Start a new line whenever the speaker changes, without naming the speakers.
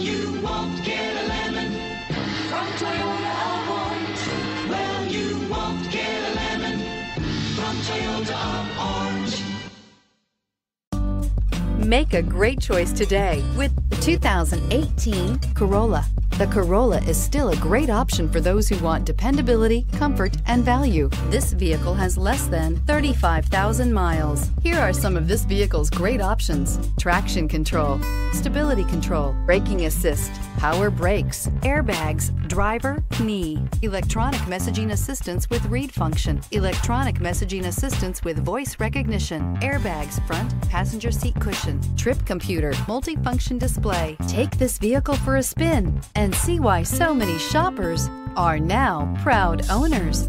you won't get a lemon from Toyota Orange. Well, you won't get a lemon from Toyota Orange.
Make a great choice today with the 2018 Corolla. The Corolla is still a great option for those who want dependability, comfort, and value. This vehicle has less than 35,000 miles. Here are some of this vehicle's great options. Traction control, stability control, braking assist, power brakes, airbags, driver, knee, electronic messaging assistance with read function, electronic messaging assistance with voice recognition, airbags front, passenger seat cushion, trip computer, multifunction display. Take this vehicle for a spin and see why so many shoppers are now proud owners.